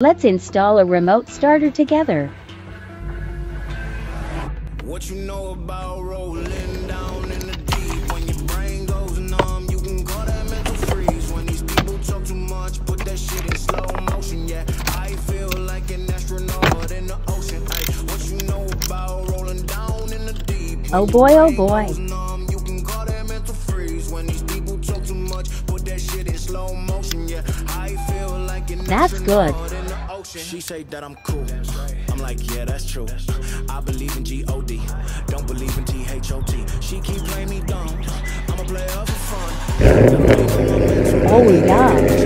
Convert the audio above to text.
Let's install a remote starter together. What you know about rolling down in the deep when your brain goes numb? You can call that mental freeze. When these people talk too much, put that shit in slow motion. Yeah, I feel like an astronaut in the ocean. Ay, what you know about rolling down in the deep? Oh boy, oh boy. Numb, you can call that mental freeze. When these people talk too much, put that shit in slow motion. Yeah, I feel like an That's good. Astronaut in the ocean. She say that I'm cool. I'm like, yeah, that's true. I believe in G-O-D. Don't believe in T-H-O-T. She keep playing me dumb. I'm a player for fun. Oh yeah.